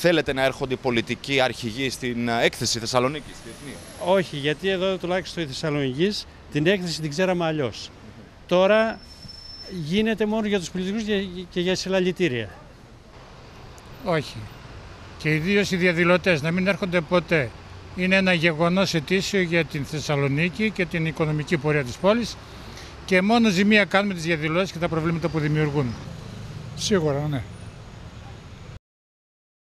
θέλετε να έρχονται οι πολιτικοί αρχηγοί στην ε, έκθεση Θεσσαλονίκης. Όχι, γιατί εδώ τουλάχιστον η Θεσσαλονίκης την έκθεση την ξέραμε αλλιώς. Τώρα γίνεται μόνο για τους πολιτικούς και για συλλαλητήρια. Όχι. Και ιδίως οι διαδηλωτές να μην έρχονται ποτέ. Είναι ένα γεγονός ετήσιο για την Θεσσαλονίκη και την οικονομική πορεία της πόλης και μόνο ζημία κάνουμε τις διαδηλώσεις και τα προβλήματα που δημιουργούν. Σίγουρα, ναι.